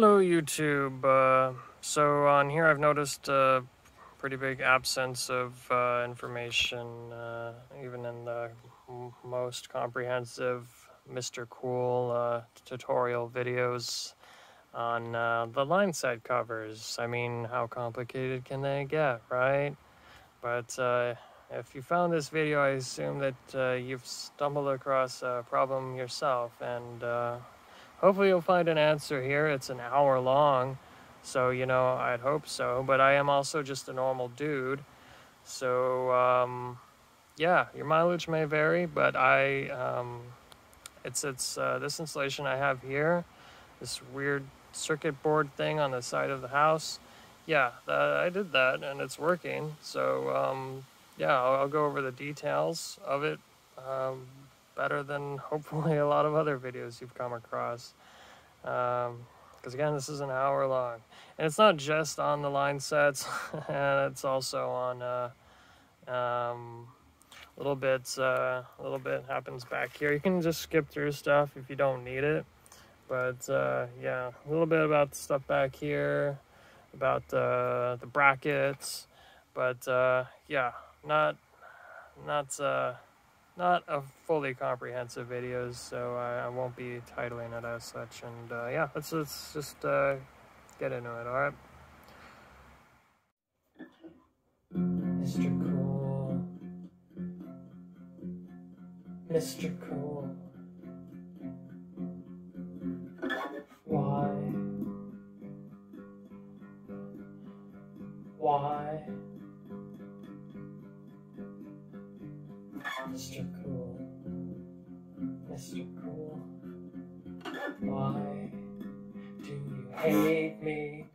Hello YouTube. Uh, so on here I've noticed a pretty big absence of uh, information, uh, even in the most comprehensive Mr. Cool uh, tutorial videos on uh, the line set covers. I mean, how complicated can they get, right? But uh, if you found this video, I assume that you've stumbled across a problem yourself and hopefully you'll find an answer here. It's an hour long, so you know I'd hope so. But I am also just a normal dude, so um, yeah, your mileage may vary, but I um, it's it's uh, this installation I have here, this weird circuit board thing on the side of the house. Yeah, I did that and it's working. So um, yeah, I'll, I'll, go over the details of it um, better than hopefully a lot of other videos you've come across. Because um, again, this is an hour long. And it's not just on the line sets, and it's also on uh, um, a little bit, uh, a little bit happens back here. You can just skip through stuff if you don't need it. But uh, yeah, a little bit about the stuff back here, about uh, the brackets. But uh, yeah, not, not, uh, not a fully comprehensive videos, so I, I, won't be titling it as such. And uh, yeah, let's, let's just uh, get into it, alright? Mr. Cool. Mr. Cool. Why? Why? Mr. Cool. Mr. Cool. Why do you hate me?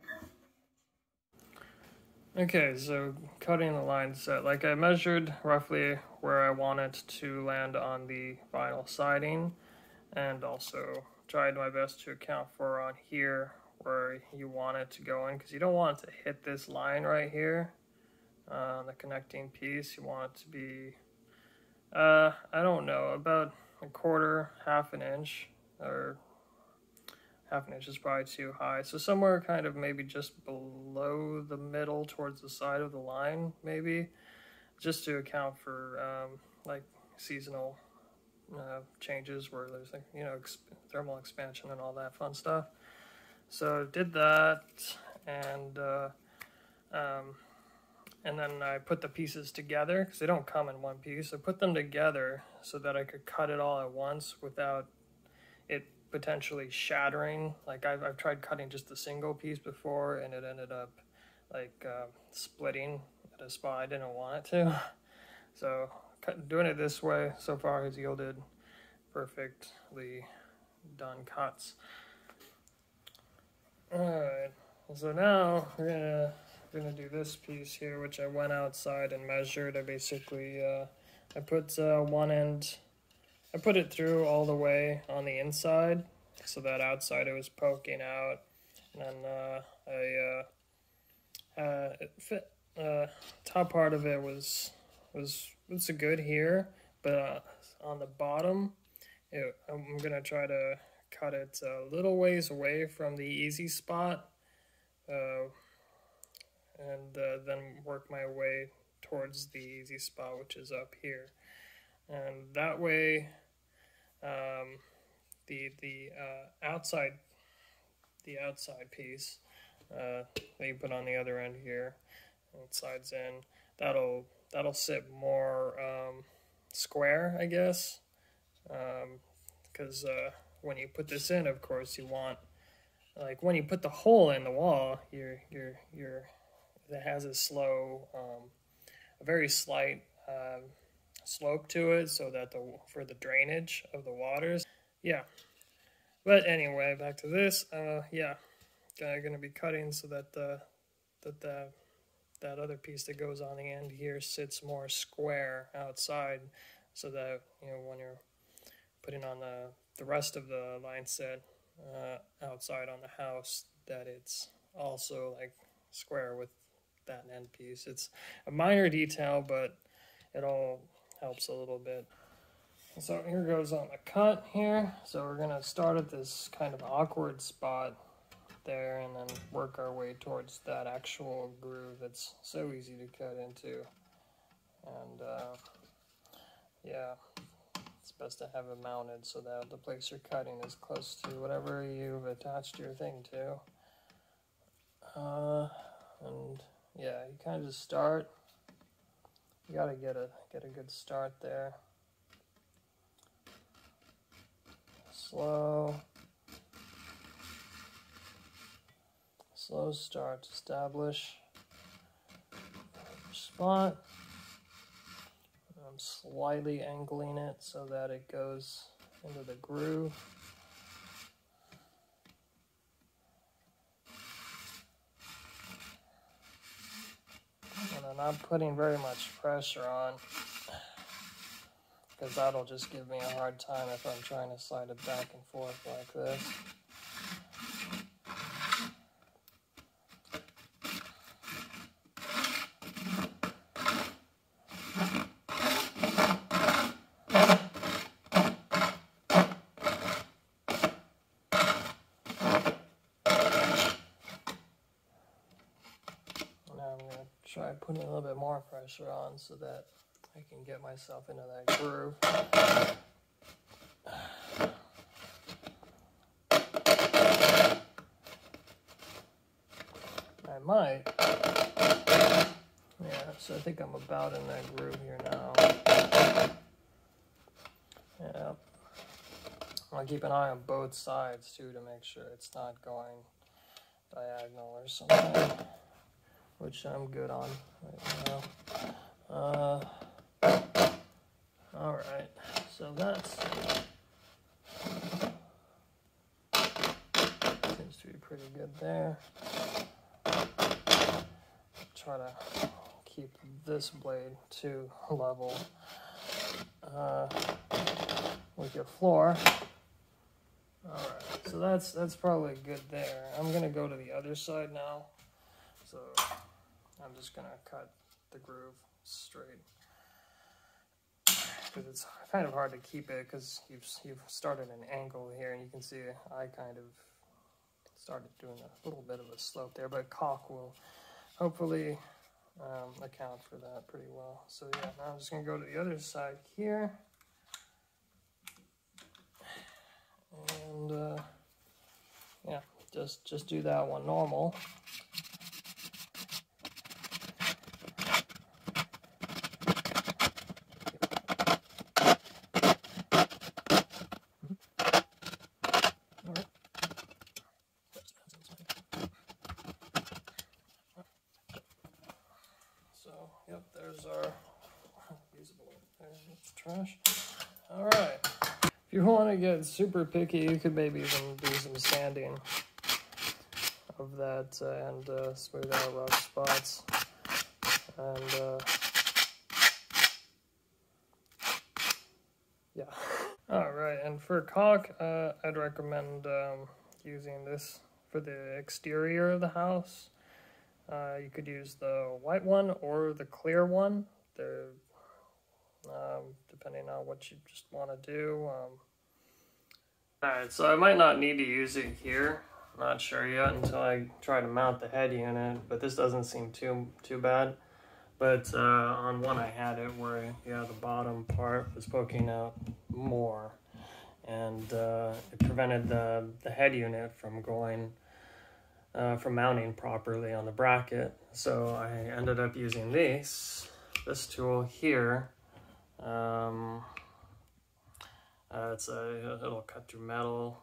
Okay, so cutting the line set. Like I measured roughly where I want it to land on the vinyl siding and also tried my best to account for on here where you want it to go in because you don't want it to hit this line right here uh, the connecting piece. You want it to be uh, I don't know, about a quarter, half an inch, or half an inch is probably too high. So somewhere kind of maybe just below the middle towards the side of the line, maybe, just to account for um, like seasonal uh, changes where there's like, you know, exp thermal expansion and all that fun stuff. So did that and uh, um, and then I put the pieces together because they don't come in one piece. I put them together so that I could cut it all at once without it potentially shattering. Like I've, I've tried cutting just a single piece before and it ended up like uh, splitting at a spot I didn't want it to. So doing it this way so far has yielded perfectly done cuts. Alright, so now we're gonna gonna do this piece here, which I went outside and measured. I basically, uh, I put uh, one end, I put it through all the way on the inside, so that outside it was poking out, and then uh, I, uh, uh, it fit, uh, top part of it was, was, it's a good here, but uh, on the bottom, it, I'm gonna try to cut it a little ways away from the easy spot, uh, and uh, then work my way towards the easy spot, which is up here. And that way, um, the the uh, outside the outside piece uh, that you put on the other end here, and it slides in. That'll that'll sit more um, square, I guess, because um, uh, when you put this in, of course, you want like when you put the hole in the wall, you're you're you're that has a slow, um, a very slight um, slope to it, so that the for the drainage of the waters. Yeah. But anyway, back to this. Uh, yeah, I'm gonna be cutting so that the that the that other piece that goes on the end here sits more square outside, so that you know when you're putting on the the rest of the line set uh, outside on the house, that it's also like square with that end piece. It's a minor detail, but it all helps a little bit. So here goes on the cut here. So we're gonna start at this kind of awkward spot there and then work our way towards that actual groove that's so easy to cut into. And uh, yeah, it's best to have it mounted so that the place you're cutting is close to whatever you've attached your thing to. Uh, and yeah, you kind of just start. You gotta get a get a good start there. Slow. Slow start, establish spot. I'm slightly angling it so that it goes into the groove. And I'm not putting very much pressure on because that'll just give me a hard time if I'm trying to slide it back and forth like this. try putting a little bit more pressure on so that I can get myself into that groove. I might. Yeah, so I think I'm about in that groove here now. Yeah. I'll keep an eye on both sides too to make sure it's not going diagonal or something which I'm good on right now. Uh, all right, so that's seems to be pretty good there. Try to keep this blade to level uh, with your floor. All right, so that's that's probably good there. I'm gonna go to the other side now. I'm just gonna cut the groove straight. Because it's kind of hard to keep it because you've, you've started an angle here and you can see I kind of started doing a little bit of a slope there but caulk will hopefully um, account for that pretty well. So yeah now I'm just gonna go to the other side here. And uh, yeah just just do that one normal trash. All right. If you super picky, you could maybe even do some sanding of that uh, and uh, smooth out rough spots. And uh, yeah. All right. And for caulk, uh, I'd recommend um, using this for the exterior of the house. Uh, you could use the white one or the clear one. They're um, depending on what you just want to do. Um, Alright, so I might not need to use it here. Not sure yet until I try to mount the head unit, but this doesn't seem too too bad. But uh, on one I had it where yeah the bottom part was poking out more, and uh, it prevented the the head unit from going uh, from mounting properly on the bracket. So I ended up using this this tool here um, uh, it's a, it'll cut through metal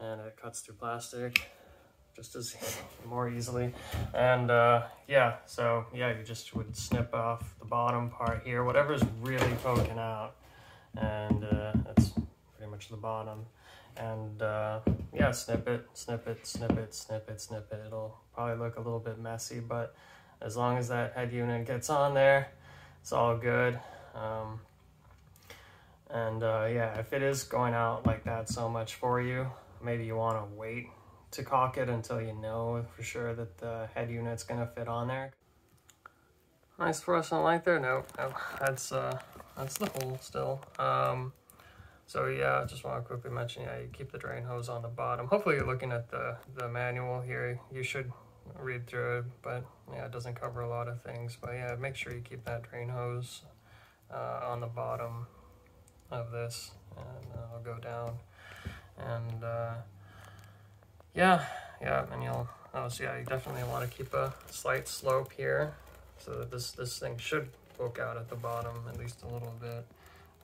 and it cuts through plastic just as more easily. And uh, yeah, so yeah, you just would snip off the bottom part here, whatever's really poking out. And uh, that's pretty much the bottom. And uh, yeah, snip it, snip it, snip it, snip it, snip it. It'll probably look a little bit messy, but as long as that head unit gets on there, it's all good. Um, and uh, yeah, if it is going out like that so much for you, maybe you want to wait to caulk it until you know for sure that the head unit's going to fit on there. Nice fluorescent light there? No, no, that's uh, that's the hole still. Um, So yeah, just want to quickly mention, yeah, you keep the drain hose on the bottom. Hopefully you're looking at the, the manual here. You should read through it, but yeah, it doesn't cover a lot of things. But yeah, make sure you keep that drain hose uh, on the bottom of this and uh, I'll go down. And uh, yeah, yeah, and you'll, oh, so yeah, you definitely want to keep a slight slope here so that this, this thing should poke out at the bottom at least a little bit.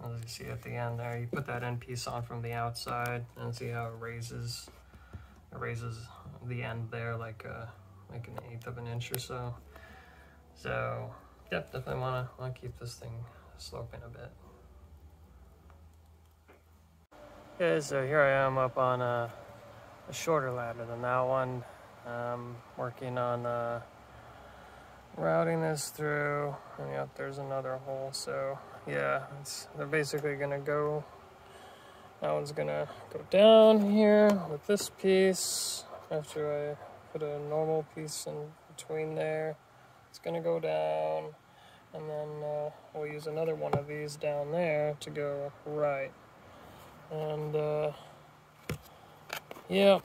As you see at the end there, you put that end piece on from the outside and see how it raises, it raises the end there like a, uh, like an eighth of an inch or so. So, yeah, definitely want to want to keep this thing sloping a bit. Okay, so here I am up on a, a shorter ladder than that one. Um, working on uh, routing this through, and yep, there's another hole. So yeah, they're basically gonna go. That one's gonna go down here with this piece after I put a normal piece in between there. It's gonna go down, and then uh, we'll use another one of these down there to go right and uh, yep.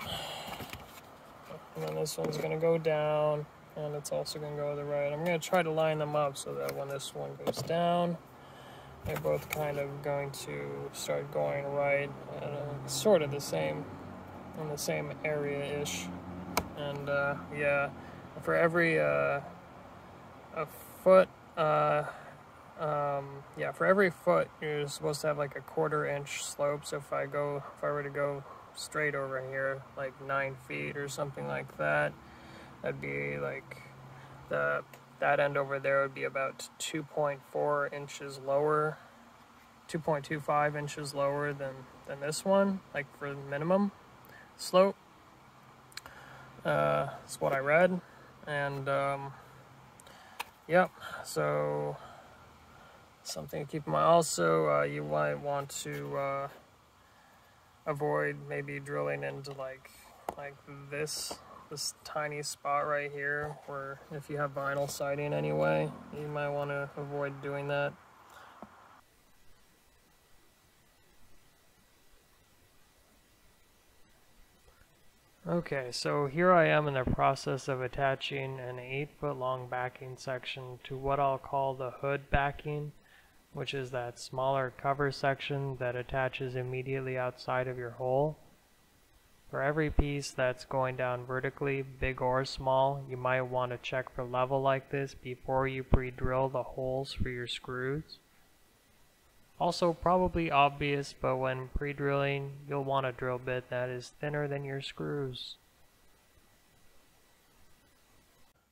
And then this one's gonna go down and it's also gonna go to the right. I'm gonna try to line them up so that when this one goes down they're both kind of going to start going right and uh, sort of the same in the same area-ish. And uh, yeah for every uh, a foot uh, um, yeah, for every foot, you're supposed to have like a quarter inch slope. So if I go, if I were to go straight over here, like nine feet or something like that, that'd be like the that end over there would be about 2.4 inches lower, 2.25 inches lower than than this one, like for the minimum slope. Uh, that's what I read, and um, yep. So something to keep in mind. Also, uh, you might want to uh, avoid maybe drilling into like like this this tiny spot right here where if you have vinyl siding anyway, you might want to avoid doing that. Okay, so here I am in the process of attaching an 8 foot long backing section to what I'll call the hood backing which is that smaller cover section that attaches immediately outside of your hole. For every piece that's going down vertically, big or small, you might want to check for level like this before you pre-drill the holes for your screws. Also probably obvious, but when pre-drilling, you'll want a drill bit that is thinner than your screws.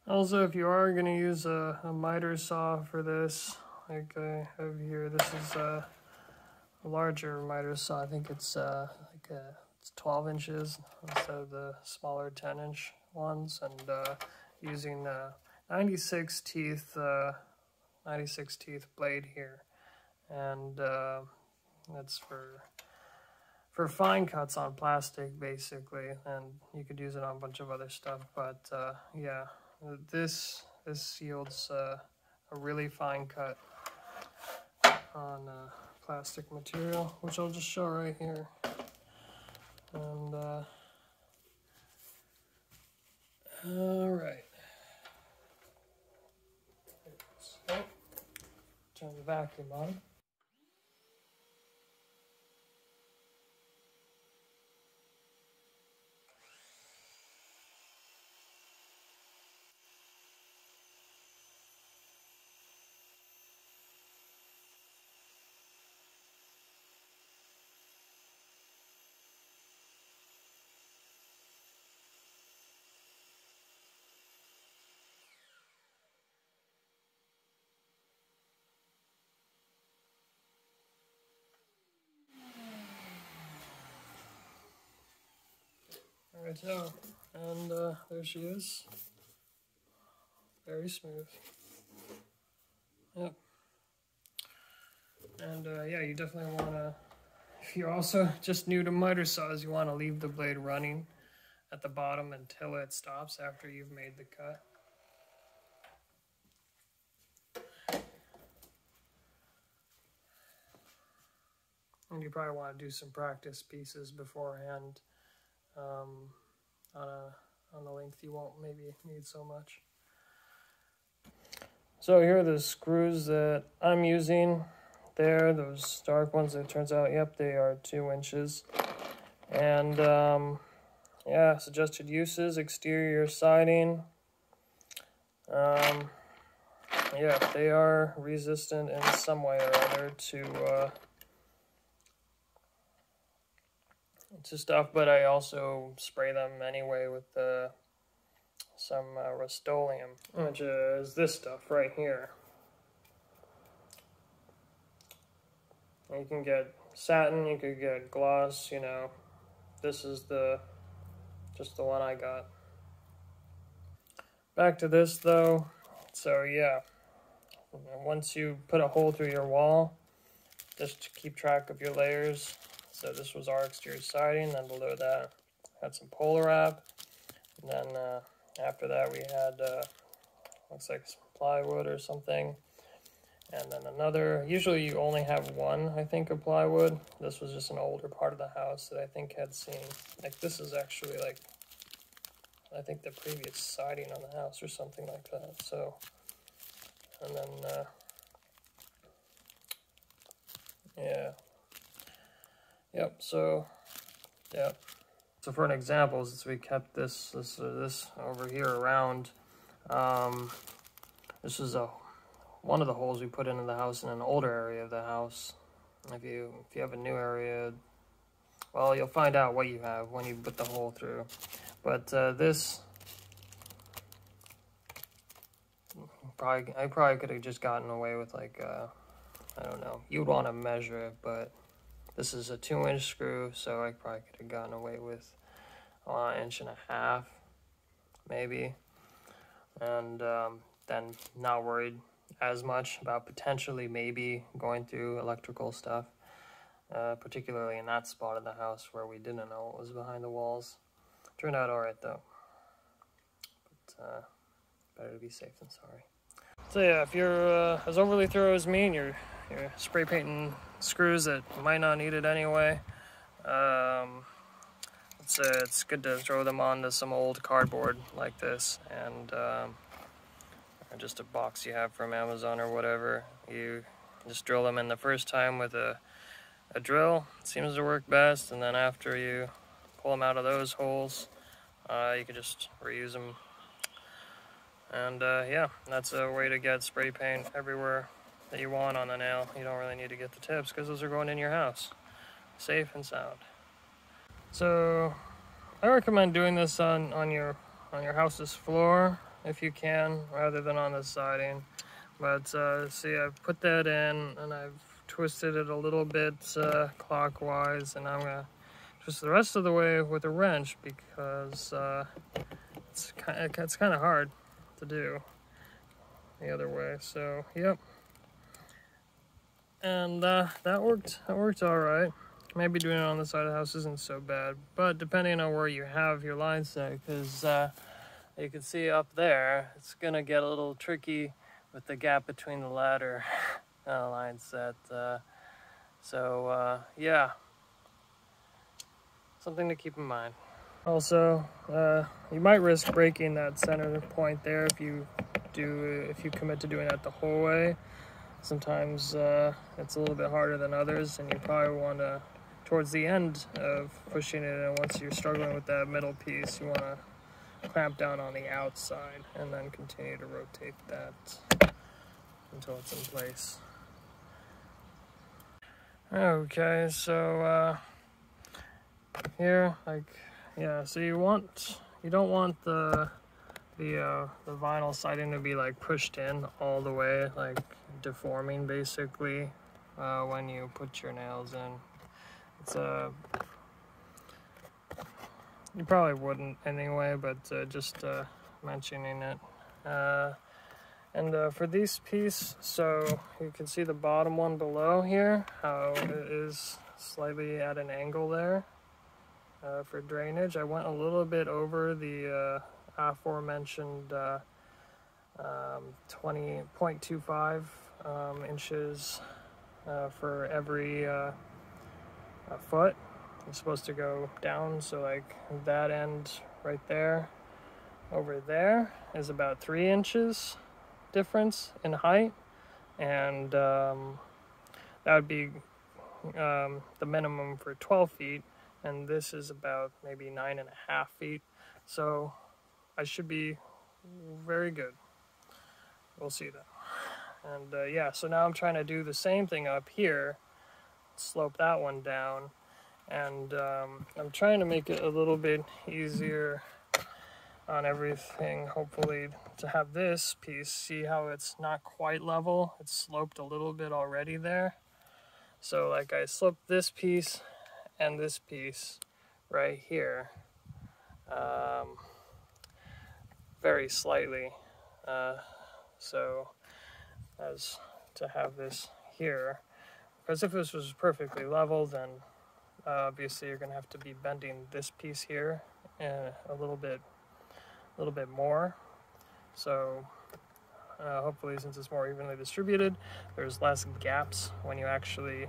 Also, if you are going to use a, a miter saw for this, like I have here. This is uh, a larger miter saw. I think it's uh, like a, it's 12 inches instead of the smaller 10 inch ones, and uh, using uh, 96 teeth, uh, 96 teeth blade here, and uh, that's for for fine cuts on plastic basically, and you could use it on a bunch of other stuff. But uh, yeah, this this yields uh, a really fine cut on uh, plastic material, which I'll just show right here. And, uh, all right. So, turn the vacuum on. Right and uh, there she is. Very smooth. Yep. And uh, yeah, you definitely want to, if you're also just new to miter saws, you want to leave the blade running at the bottom until it stops after you've made the cut. and you probably want to do some practice pieces beforehand um, on a on the length you won't maybe need so much. So here are the screws that I'm using there, those dark ones, it turns out, yep, they are two inches. And um, yeah, suggested uses, exterior siding. Um, yeah, they are resistant in some way or other to uh, to stuff, but I also spray them anyway with uh, some uh, Rust-Oleum, which is this stuff right here. You can get satin, you could get gloss, you know. This is the just the one I got. Back to this though. So yeah, once you put a hole through your wall, just to keep track of your layers. So this was our exterior siding, then below that had some polar wrap. And then uh, after that we had, uh, looks like some plywood or something. And then another, usually you only have one, I think, of plywood. This was just an older part of the house that I think had seen, like this is actually like, I think the previous siding on the house or something like that. So, and then, uh, yeah. Yep, so, yep. So for an example, since we kept this, this, uh, this over here around, um, this is a one of the holes we put into the house in an older area of the house. If you if you have a new area, well, you'll find out what you have when you put the hole through. But uh, this, probably I probably could have just gotten away with like uh, I don't know. You'd want to measure it, but this is a two-inch screw, so I probably could have gotten away with an inch and a half, maybe, and um, then not worried as much about potentially maybe going through electrical stuff, uh, particularly in that spot of the house where we didn't know what was behind the walls. Turned out alright though. But uh, better to be safe than sorry. So yeah, if you're uh, as overly thorough as me and you're, you're spray painting screws that might not need it anyway, um, it's, uh, it's good to throw them onto some old cardboard like this and um, just a box you have from Amazon or whatever. You just drill them in the first time with a, a drill. It seems to work best. And then after you pull them out of those holes, uh, you can just reuse them. And uh, yeah, that's a way to get spray paint everywhere that you want on the nail. You don't really need to get the tips because those are going in your house. Safe and sound. So I recommend doing this on, on your on your house's floor if you can, rather than on the siding. But uh, see, I've put that in and I've twisted it a little bit uh, clockwise, and I'm gonna twist the rest of the way with a wrench because uh, it's kind of, it's kind of hard to do the other way. So, yep. And uh, that worked. That worked all right. Maybe doing it on the side of the house isn't so bad, but depending on where you have your line set, because uh, you can see up there, it's gonna get a little tricky with the gap between the ladder uh, line set. Uh, so uh, yeah, something to keep in mind. Also, uh, you might risk breaking that center point there if you do if you commit to doing that the whole way. Sometimes uh, it's a little bit harder than others, and you probably want to towards the end of pushing it, and once you're struggling with that middle piece, you want to clamp down on the outside and then continue to rotate that until it's in place. Okay, so uh, here, like, yeah, so you want, you don't want the, the, uh, the vinyl siding to be like pushed in all the way, like deforming basically uh, when you put your nails in. It's a you probably wouldn't anyway, but uh, just uh, mentioning it. Uh, and uh, for this piece, so you can see the bottom one below here, how it is slightly at an angle there uh, for drainage. I went a little bit over the uh, aforementioned um, 20.25 um, inches for every a foot. It's supposed to go down, so like that end right there over there is about three inches difference in height, and um, that would be um, the minimum for 12 feet, and this is about maybe nine and a half feet. So I should be very good. We'll see that. And uh, yeah, so now I'm trying to do the same thing up here, slope that one down, and um, I'm trying to make it a little bit easier on everything, hopefully, to have this piece. See how it's not quite level? It's sloped a little bit already there. So like I sloped this piece and this piece right here um, very slightly. Uh, so as to have this here. Because if this was perfectly level, then uh, obviously you're going to have to be bending this piece here uh, a little bit, a little bit more. So uh, hopefully, since it's more evenly distributed, there's less gaps when you actually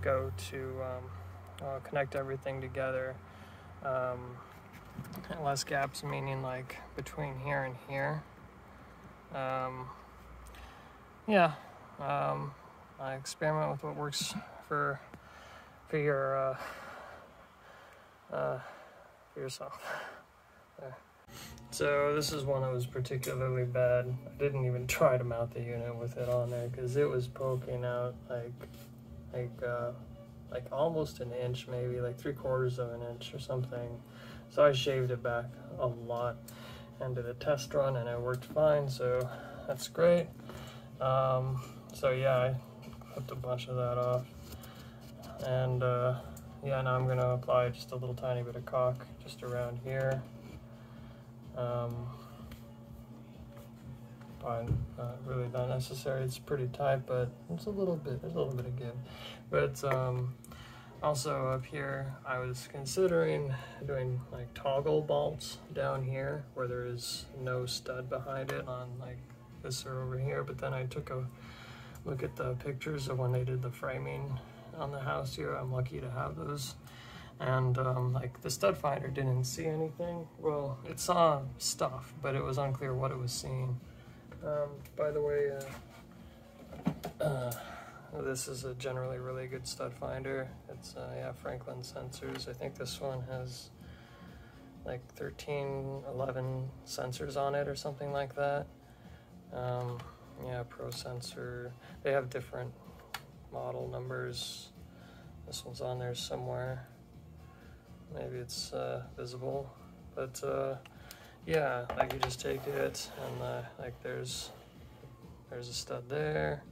go to um, uh, connect everything together. Um, less gaps meaning like between here and here. Um, yeah, um, I experiment with what works for for your uh, uh, for yourself. There. So this is one that was particularly bad. I didn't even try to mount the unit with it on there because it was poking out like like uh, like almost an inch, maybe like three quarters of an inch or something. So I shaved it back a lot and did a test run and it worked fine. So that's great. Um, so yeah, I clipped a bunch of that off. And uh, yeah, now I'm gonna apply just a little tiny bit of caulk just around here. Um, probably not really not necessary. It's pretty tight, but it's a little bit, there's a little bit of give. But um, also up here, I was considering doing like toggle bolts down here where there is no stud behind it on like this are over here, but then I took a look at the pictures of when they did the framing on the house here. I'm lucky to have those. And um, like the stud finder didn't see anything. Well, it saw stuff, but it was unclear what it was seeing. Um, by the way, uh, uh, this is a generally really good stud finder. It's uh, yeah Franklin sensors. I think this one has like 13, 11 sensors on it or something like that. Um, yeah, Pro Sensor. They have different model numbers. This one's on there somewhere. Maybe it's uh, visible, but uh, yeah, like you just take it and uh, like there's there's a stud there,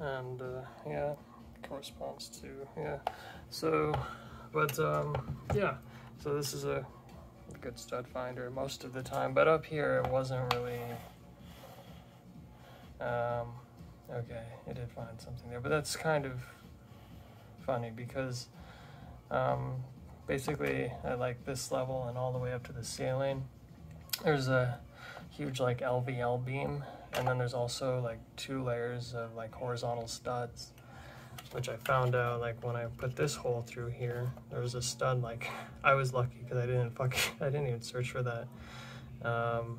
and uh, yeah, corresponds to yeah. So, but um, yeah, so this is a good stud finder most of the time, but up here it wasn't really um, okay, it did find something there, but that's kind of funny because um, basically at like this level and all the way up to the ceiling, there's a huge like LVL beam, and then there's also like two layers of like horizontal studs, which I found out like when I put this hole through here, there was a stud like I was lucky because I didn't fuck I didn't even search for that. Um,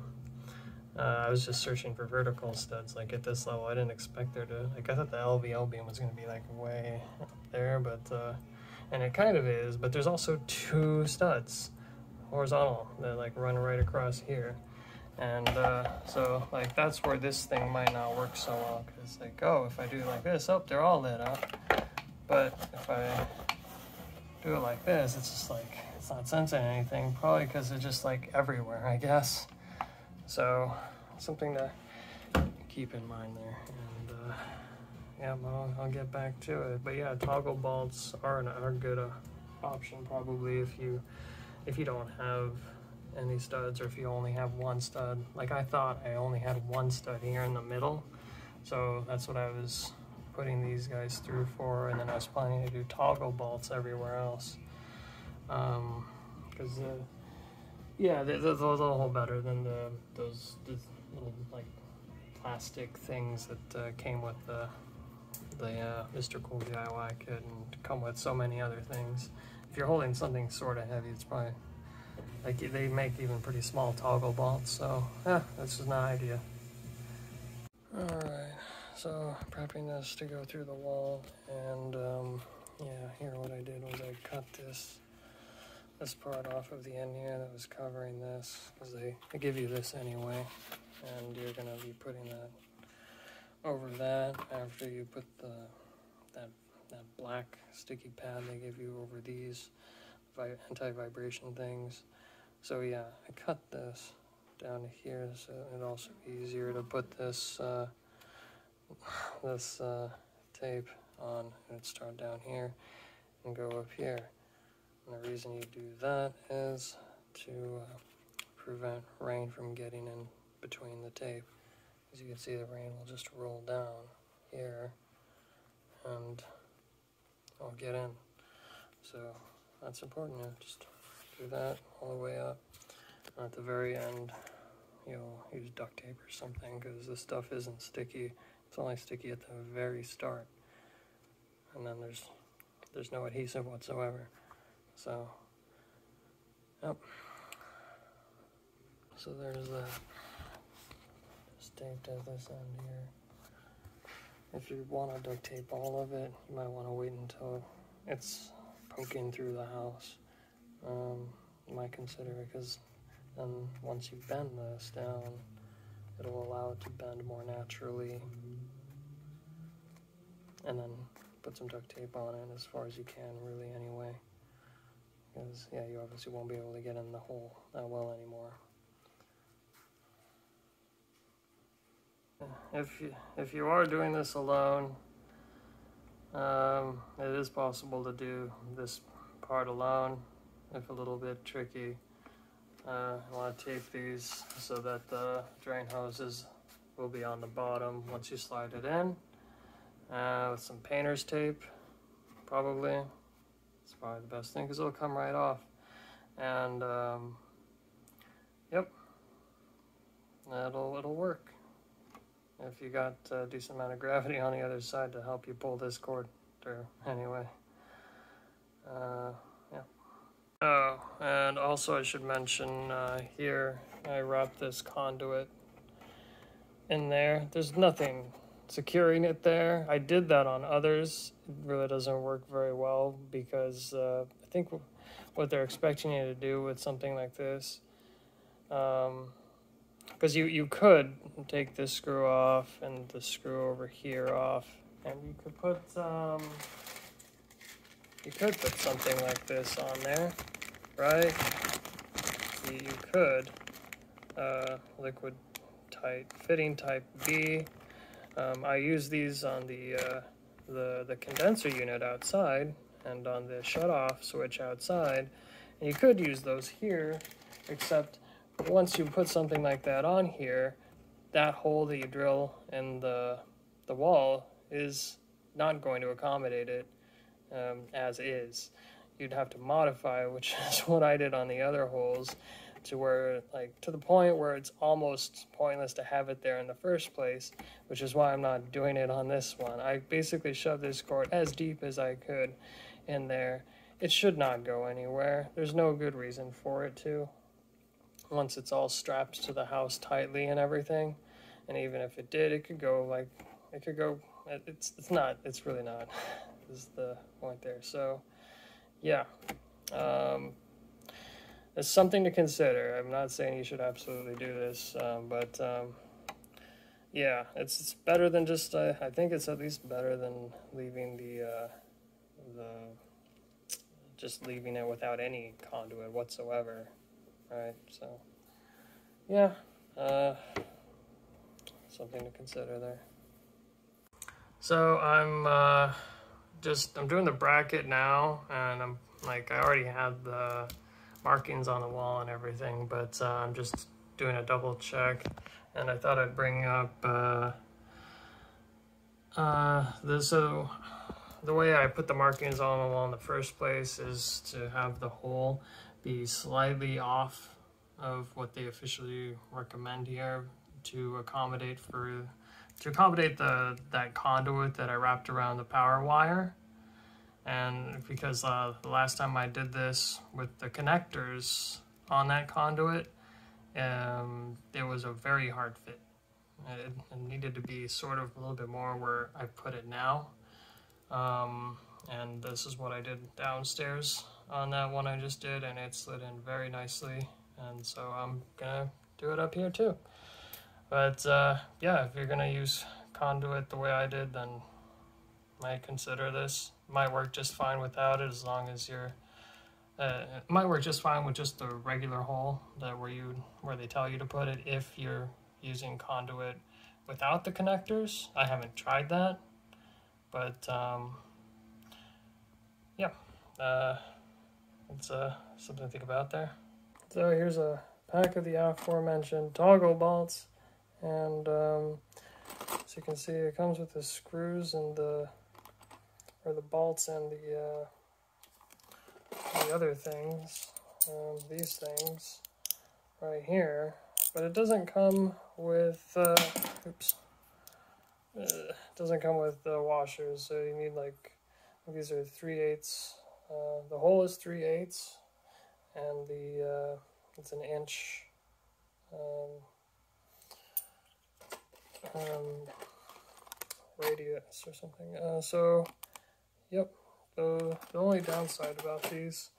uh, I was just searching for vertical studs, like at this level. I didn't expect there to, like I thought the LVL beam was going to be like way up there, but, uh, and it kind of is, but there's also two studs, horizontal, that like run right across here. And uh, so like that's where this thing might not work so well, because like, oh, if I do like this, oh, they're all lit up. But if I do it like this, it's just like, it's not sensing anything, probably because it's just like everywhere, I guess. So something to keep in mind there. And uh, yeah, I'll, I'll, get back to it. But yeah, toggle bolts are an, are a good uh, option probably if you if you don't have any studs or if you only have one stud. Like I thought I only had one stud here in the middle. So that's what I was putting these guys through for. And then I was planning to do toggle bolts everywhere else. Because um, yeah, those, those all hold better than the those little like plastic things that uh, came with the the uh, Mr. Cool DIY kit and come with so many other things. If you're holding something sort of heavy, it's probably like they make even pretty small toggle bolts. So yeah, this is an idea. All right, so prepping this to go through the wall, and um, yeah, here what I did was I cut this this part off of the end here that was covering this because they, they give you this anyway and you're going to be putting that over that after you put the that that black sticky pad they give you over these anti-vibration things. So yeah I cut this down to here so it'd also be easier to put this uh, this uh, tape on and start down here and go up here. And the reason you do that is to uh, prevent rain from getting in between the tape. As you can see, the rain will just roll down here and I'll get in. So that's important. You just do that all the way up. And at the very end, you'll use duct tape or something because this stuff isn't sticky. It's only sticky at the very start. And then there's there's no adhesive whatsoever. So, yep. So there's that. Taped this end here. If you want to duct tape all of it, you might want to wait until it's poking through the house. Um, you might consider it because then once you bend this down, it'll allow it to bend more naturally. And then put some duct tape on it as far as you can, really, anyway. Because, yeah, you obviously won't be able to get in the hole that well anymore. If you, if you are doing this alone, um, it is possible to do this part alone, if a little bit tricky. Uh, I want to tape these so that the drain hoses will be on the bottom once you slide it in. Uh, with some painter's tape, probably. It's probably the best thing because it'll come right off. And um, yep, it'll it'll work. If you got a decent amount of gravity on the other side to help you pull this cord through. Anyway, uh, yeah. Oh, and also I should mention uh, here I wrapped this conduit in there. There's nothing securing it there. I did that on others. It really doesn't work very well because uh, I think what they're expecting you to do with something like this, because you you could take this screw off and the screw over here off, and you could put um, you could put something like this on there, right? You, you could uh, liquid tight fitting type B um, I use these on the, uh, the, the condenser unit outside and on the shut-off switch outside. And you could use those here, except once you put something like that on here, that hole that you drill in the, the wall is not going to accommodate it um, as is. You'd have to modify, which is what I did on the other holes, to where like to the point where it's almost pointless to have it there in the first place which is why i'm not doing it on this one. I basically shoved this cord as deep as i could in there. It should not go anywhere. There's no good reason for it to once it's all strapped to the house tightly and everything and even if it did it could go like it could go it's it's not it's really not is the point there so yeah um, it's something to consider. I'm not saying you should absolutely do this, um, but um, yeah, it's, it's better than just. Uh, I think it's at least better than leaving the uh, the just leaving it without any conduit whatsoever, right? So yeah, uh, something to consider there. So I'm uh, just I'm doing the bracket now, and I'm like I already had the markings on the wall and everything, but uh, I'm just doing a double check. And I thought I'd bring up uh, uh, the, so the way I put the markings on the wall in the first place is to have the hole be slightly off of what they officially recommend here to accommodate for to accommodate the that conduit that I wrapped around the power wire. And because uh, the last time I did this with the connectors on that conduit, um, it was a very hard fit. It, it, needed to be sort of a little bit more where I put it now. Um, and this is what I did downstairs on that one I just did, and it slid in very nicely. And so I'm gonna do it up here too. But uh, yeah, if you're gonna use conduit the way I did, then might consider this. Might work just fine without it as long as you're. Uh, it might work just fine with just the regular hole that where you where they tell you to put it if you're using conduit without the connectors. I haven't tried that, but um, yeah, uh, it's uh, something to think about there. So here's a pack of the aforementioned toggle bolts, and um, as you can see, it comes with the screws and the or the bolts and the uh, the other things, um, these things right here, but it doesn't come with uh, oops, uh, it doesn't come with the washers, so you need like these are three eighths. Uh, the hole is three eighths, and the uh, it's an inch. Um, um, radius or something. Uh, so, yep. The the only downside about these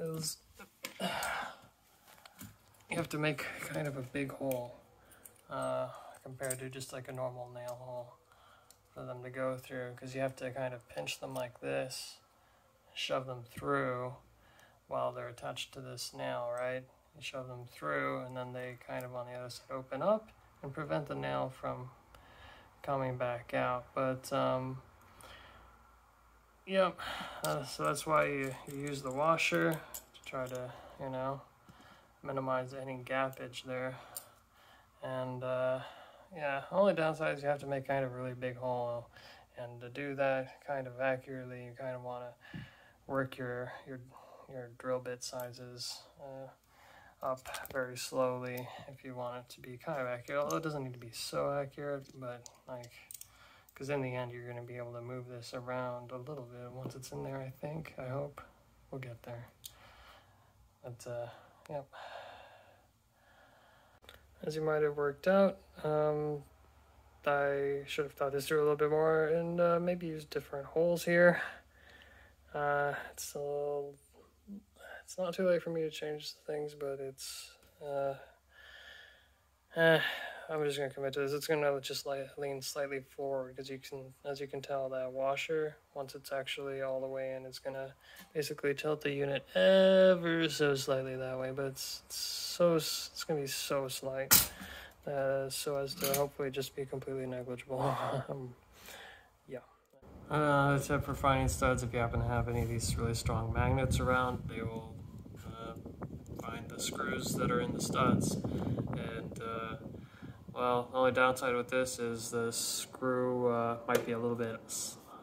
is you have to make kind of a big hole uh, compared to just like a normal nail hole for them to go through because you have to kind of pinch them like this, shove them through while they're attached to this nail, right? You shove them through and then they kind of on the other side open up and prevent the nail from coming back out. But, um, yep, uh, so that's why you, you use the washer to try to, you know, minimize any gapage there. And, uh, yeah, only downside is you have to make kind of really big hole, and to do that kind of accurately, you kind of want to work your your your drill bit sizes uh, up very slowly if you want it to be kind of accurate. Although it doesn't need to be so accurate, but like, because in the end you're going to be able to move this around a little bit once it's in there. I think. I hope we'll get there. But uh, yep as you might have worked out. Um, I should have thought this through a little bit more and uh, maybe use different holes here. Uh, it's a it's not too late for me to change things, but it's uh, eh, I'm just gonna commit to this. It's gonna just like lean slightly forward because you can, as you can tell, that washer once it's actually all the way in, it's gonna basically tilt the unit ever so slightly that way. But it's, it's so it's gonna be so slight, uh, so as to hopefully just be completely negligible. Uh, tip for finding studs: if you happen to have any of these really strong magnets around, they will uh, find the screws that are in the studs and. Uh, well, the only downside with this is the screw uh, might be a little bit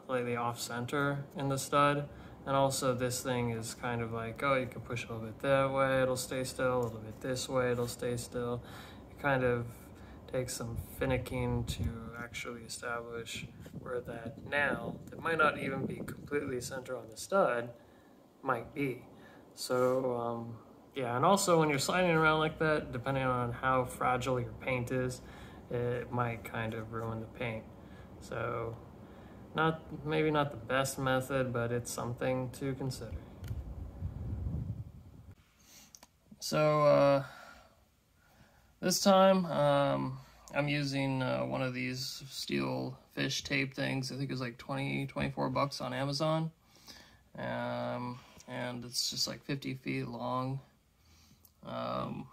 slightly off center in the stud. And also this thing is kind of like, oh, you can push a little bit that way, it'll stay still, a little bit this way, it'll stay still. It kind of takes some finicking to actually establish where that nail, that might not even be completely center on the stud, might be. So um, yeah, and also when you're sliding around like that, depending on how fragile your paint is, it might kind of ruin the paint. So not maybe not the best method, but it's something to consider. So uh, this time um, I'm using uh, one of these steel fish tape things. I think it's like 20, 24 bucks on Amazon. Um, and it's just like 50 feet long um,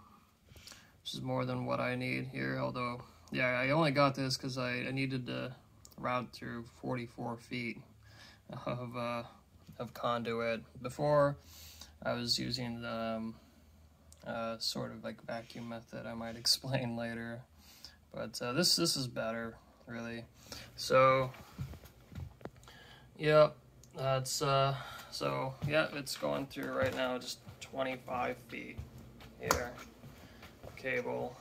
which is more than what I need here, although, yeah, I only got this because I, I, needed to route through 44 feet of, uh, of conduit. Before, I was using the um, uh, sort of like vacuum method I might explain later, but uh, this, this is better, really. So, yeah, that's, uh, so, yeah, it's going through right now just 25 feet here, cable,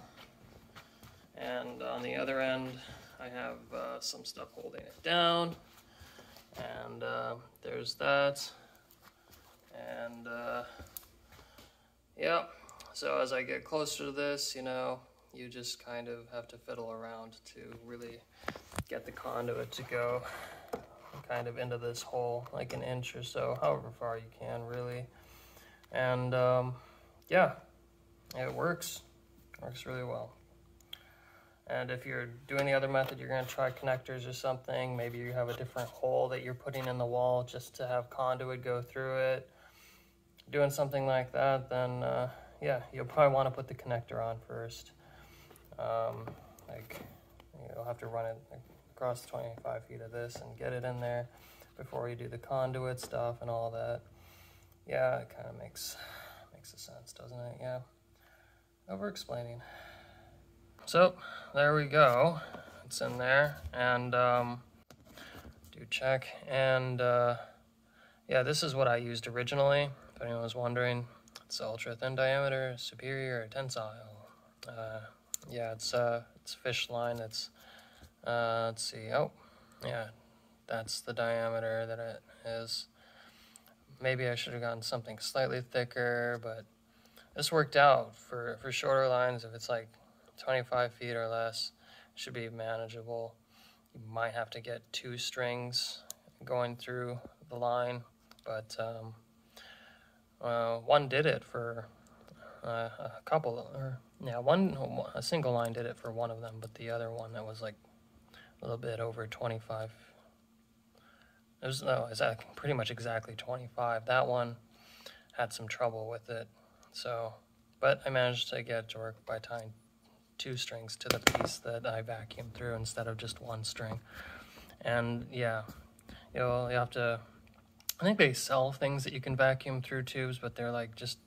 and on the other end, I have uh, some stuff holding it down. And uh, there's that. And uh, yeah, so as I get closer to this, you know, you just kind of have to fiddle around to really get the conduit to go kind of into this hole, like an inch or so, however far you can, really. And um, yeah, it works. Works really well. And if you're doing the other method, you're going to try connectors or something. Maybe you have a different hole that you're putting in the wall just to have conduit go through it. Doing something like that, then uh, yeah, you'll probably want to put the connector on first. Um, like you'll have to run it across 25 feet of this and get it in there before you do the conduit stuff and all that. Yeah, it kind of makes makes a sense, doesn't it? Yeah. Over explaining. So there we go. It's in there and um, do check and uh, yeah, this is what I used originally. If anyone was wondering, it's ultra thin diameter, superior tensile. Uh, yeah, it's uh, it's fish line. It's uh, let's see. Oh, yeah, that's the diameter that it is. Maybe I should have gotten something slightly thicker, but this worked out for for shorter lines. If it's like 25 feet or less, should be manageable. You might have to get two strings going through the line, but um, uh, one did it for uh, a couple, or yeah, one a single line did it for one of them, but the other one that was like a little bit over 25. It was no, it was pretty much exactly 25. That one had some trouble with it, so but I managed to get it to work by tying two strings to the piece that I vacuumed through instead of just one string. And yeah, you'll you have to. I think they sell things that you can vacuum through tubes, but they're like just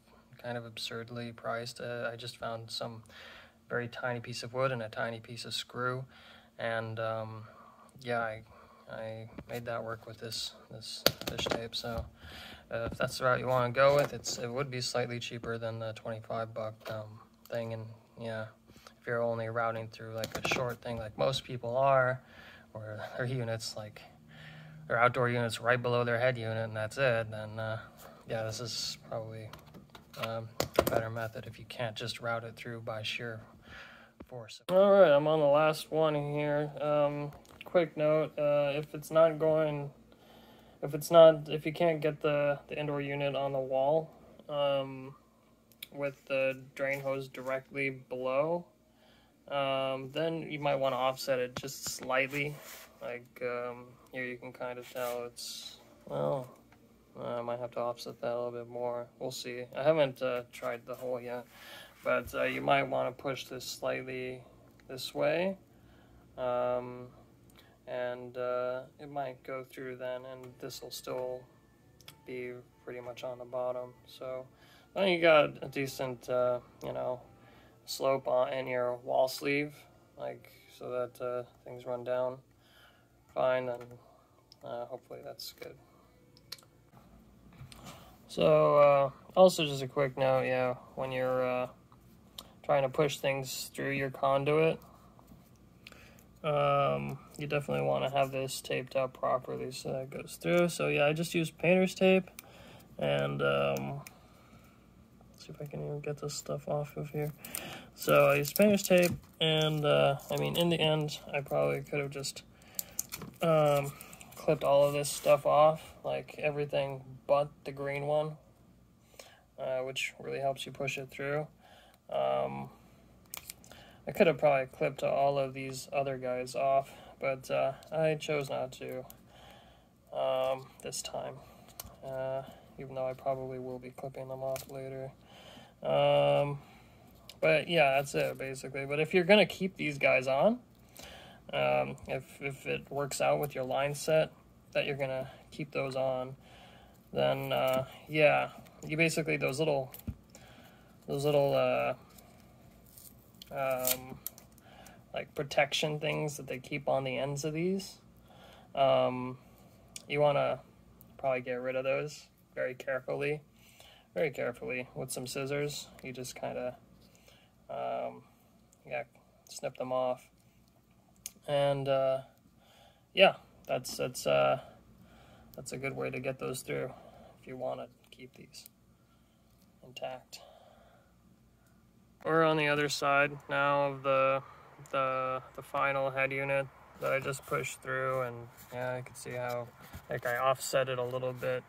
kind of absurdly priced. Uh, I just found some very tiny piece of wood and a tiny piece of screw, and um, yeah, I I made that work with this this fish tape. So uh, if that's the route you want to go with, it's it would be slightly cheaper than the 25 buck um, thing, and yeah, if you're only routing through like a short thing like most people are, or their units like their outdoor units right below their head unit, and that's it, then uh, yeah, this is probably um, a better method if you can't just route it through by sheer force. All right, I'm on the last one here. Um, quick note, uh, if it's not going, if it's not, if you can't get the, the indoor unit on the wall um, with the drain hose directly below, um, then you might want to offset it just slightly. Like um, here you can kind of tell it's, well, uh, I might have to offset that a little bit more. We'll see. I haven't uh, tried the hole yet, but uh, you might want to push this slightly this way, um, and uh, it might go through then, and this will still be pretty much on the bottom. So then you got a decent, uh, you know, slope on in your wall sleeve, like so that uh, things run down fine, and hopefully that's good. So, uh, also just a quick note, yeah, when you're uh, trying to push things through your conduit, um, you definitely want to have this taped up properly so that it goes through. So yeah, I just use painter's tape, and um, see if I can even get this stuff off of here. So I use painter's tape, and uh, I mean, in the end, I probably could have just um, clipped all of this stuff off, like everything but the green one, uh, which really helps you push it through. Um, I could have probably clipped all of these other guys off, but uh, I chose not to um, this time, uh, even though I probably will be clipping them off later. Um, but yeah, that's it basically. But if you're going to keep these guys on, um, if, if it works out with your line set that you're gonna keep those on, then uh, yeah, you basically those little those little uh, um, like protection things that they keep on the ends of these. Um, you want to probably get rid of those very carefully, very carefully with some scissors. You just kind of um, yeah snip them off and uh, yeah, that's that's uh, that's a good way to get those through if you want to keep these intact. We're on the other side now of the the the final head unit that I just pushed through, and yeah, I can see how like I offset it a little bit,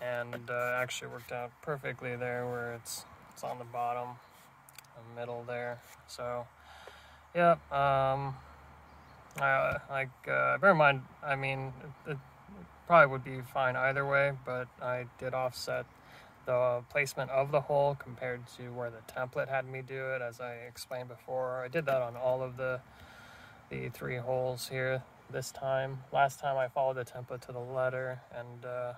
and uh, actually worked out perfectly there where it's it's on the bottom, the middle there. So yeah, um, I like uh, bear in mind. I mean, it, it probably would be fine either way, but I did offset the placement of the hole compared to where the template had me do it, as I explained before. I did that on all of the the three holes here this time. Last time I followed the template to the letter, and uh,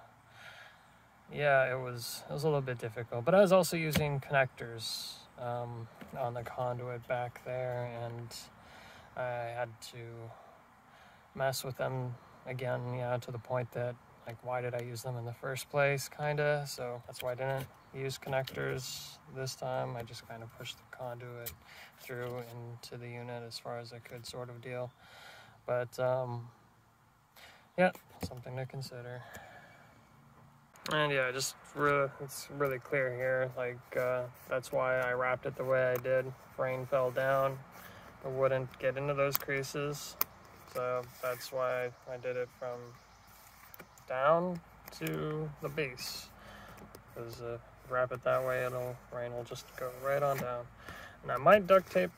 yeah, it was it was a little bit difficult. But I was also using connectors um, on the conduit back there, and I had to mess with them again, yeah, to the point that like why did I use them in the first place, kinda. So that's why I didn't use connectors this time. I just kind of pushed the conduit through into the unit as far as I could, sort of deal. But um, yeah, something to consider. And yeah, just really, it's really clear here. Like uh, that's why I wrapped it the way I did. Rain fell down, it wouldn't get into those creases. So that's why I did it from down to the base. Because uh, wrap it that way, it'll rain will just go right on down. And I might duct tape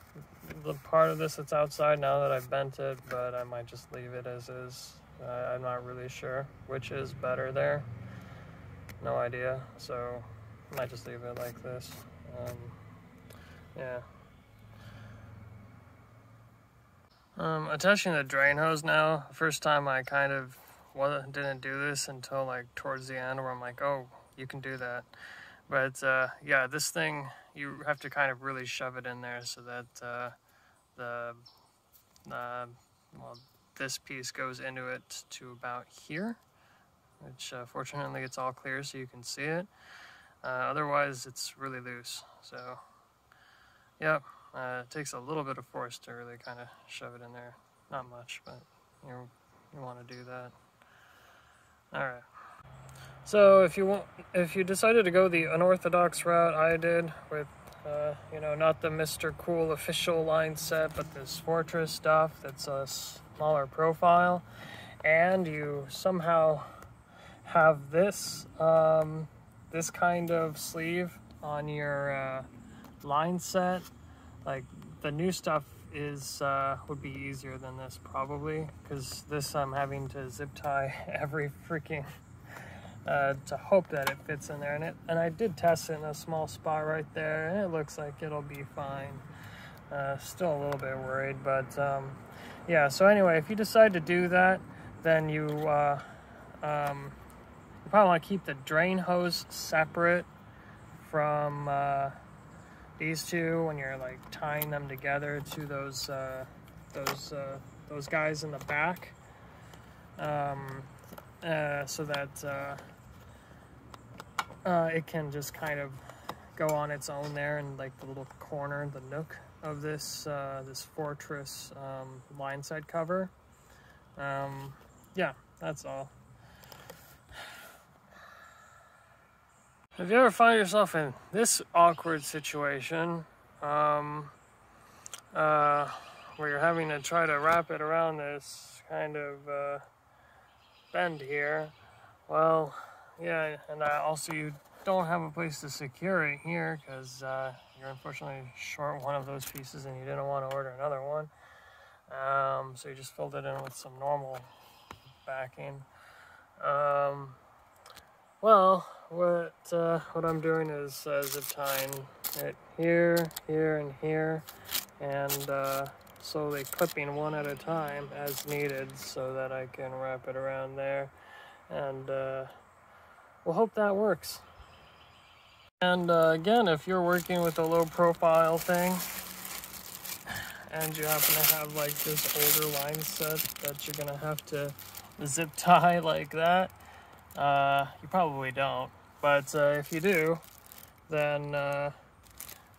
the part of this that's outside now that I've bent it, but I might just leave it as is. Uh, I'm not really sure which is better there. No idea. So I might just leave it like this. Um, yeah. Um, attaching the drain hose now. First time I kind of well, didn't do this until like towards the end where I'm like, oh, you can do that. But uh, yeah, this thing, you have to kind of really shove it in there so that uh, the, uh, well, this piece goes into it to about here, which uh, fortunately it's all clear so you can see it. Uh, otherwise, it's really loose. So, yeah. Uh, it takes a little bit of force to really kind of shove it in there. Not much, but you you want to do that. All right. So if you want, if you decided to go the unorthodox route I did with, uh, you know, not the MrCool official line set, but this Fortress stuff that's a smaller profile, and you somehow have this um, this kind of sleeve on your uh, line set like the new stuff is uh, would be easier than this probably because this I'm having to zip tie every freaking uh, to hope that it fits in there. And it and I did test it in a small spot right there and it looks like it'll be fine. Uh, still a little bit worried but um, yeah so anyway if you decide to do that then you uh, um, you probably want to keep the drain hose separate from uh, these two when you're like tying them together to those uh, those uh, those guys in the back um, uh, so that uh, uh, it can just kind of go on its own there in like the little corner the nook of this uh, this fortress um, line set cover. Um, yeah that's all If you ever find yourself in this awkward situation, um, uh, where you're having to try to wrap it around this kind of uh, bend here, well, yeah, and uh, also you don't have a place to secure it here because uh, you're unfortunately short one of those pieces and you didn't want to order another one. Um, so you just filled it in with some normal backing. Um, well, what uh, what I'm doing is uh, zip tying it here, here, and here, and uh, slowly clipping one at a time as needed so that I can wrap it around there. And uh, we'll hope that works. And uh, again, if you're working with a low profile thing, and you happen to have like this older line set that you're gonna have to zip tie like that, uh, you probably don't. But uh, if you do, then uh,